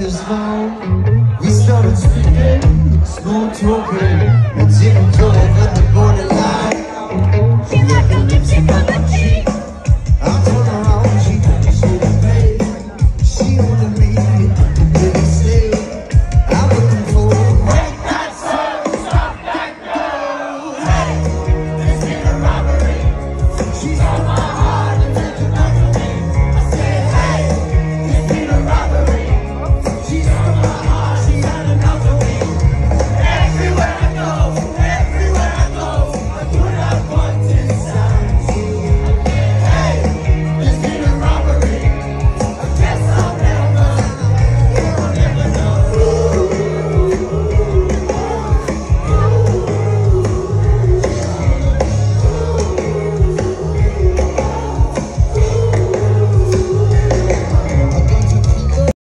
cause now we started speaking, small talking